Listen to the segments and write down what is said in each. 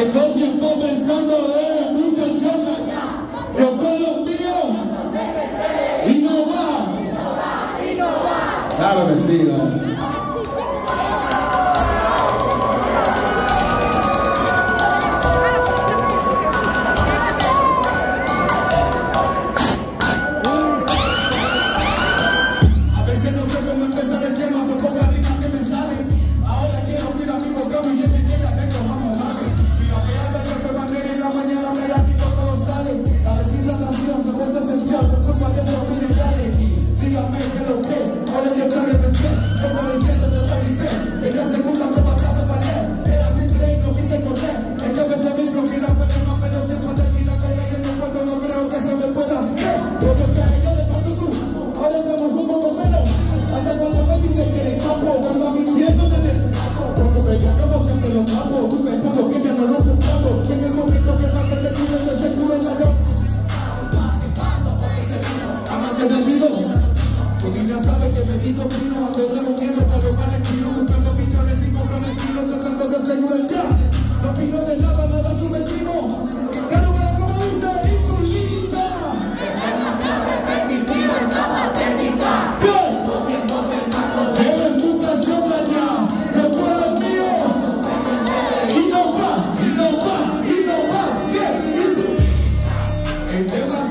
Entonces estoy pensando ver mucho chamba acá. Los colombianos. Y no va. Y no va. Claro que sí, ¿no?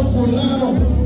For fulano.